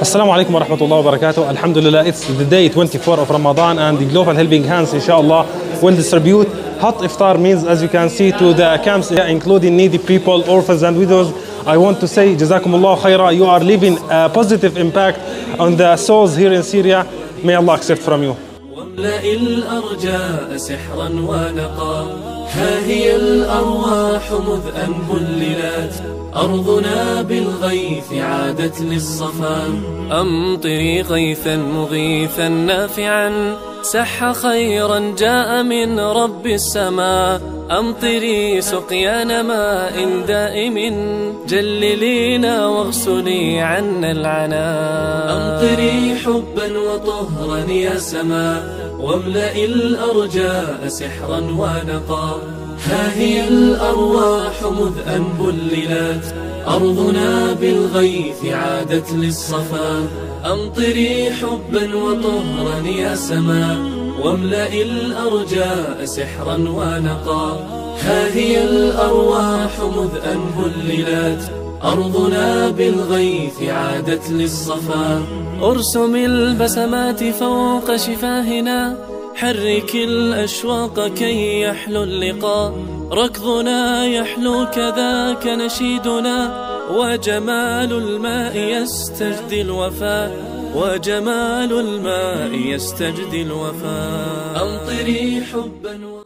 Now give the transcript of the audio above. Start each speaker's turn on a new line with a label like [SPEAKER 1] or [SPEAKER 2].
[SPEAKER 1] Assalamu alaikum wa rahmatullahi wa barakatuh. Alhamdulillah, it's the day 24 of Ramadan and the Global Helping Hands, inshallah, will distribute hot iftar meals, as you can see, to the camps, including needy people, orphans, and widows. I want to say, Jazakumullah khaira, you are leaving a positive impact on the souls here in Syria. May Allah accept from you.
[SPEAKER 2] واملأ الأرجاء سحرا ونقا ها هي الأرواح مذ أن بللت أرضنا بالغيث عادت للصفا أمطري غيثا مغيثا نافعا سح خيرا جاء من رب السماء أمطري سقيان ماء دائم جللينا واغسلي عنا العنا أمطري حبا وطهرا يا سماء واملأ الأرجاء سحرا ونقا. ها هي الأرواح مذ أن بللت أرضنا بالغيث عادت للصفا. أمطري حبا وطهرا يا سماء واملأ الأرجاء سحرا ونقا. ها هي الأرواح مذ أن بللت أرضنا بالغيث عادت للصفا. أرسم البسمات فوق شفاهنا حرك الأشواق كي يحلو اللقاء ركضنا يحلو كذاك نشيدنا وجمال الماء يستجدي الوفاء وجمال الماء يستجدي الوفاء أمطري حبا